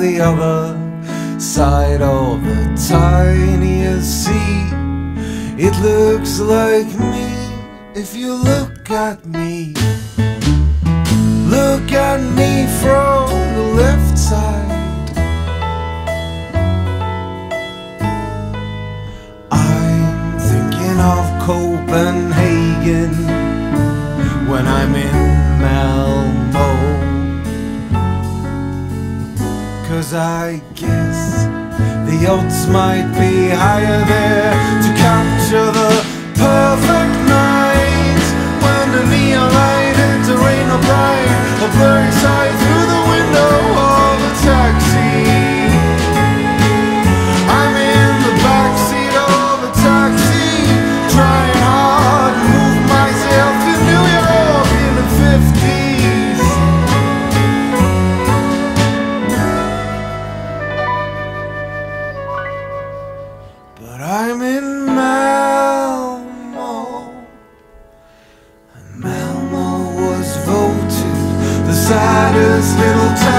the other side of the tiniest sea. It looks like me if you look at me. Look at me from the left side. I'm thinking of Copenhagen Cause I guess the odds might be higher there to capture the perfect night when the neon light hits a rain or bright, a blurry sight through Saddest little town.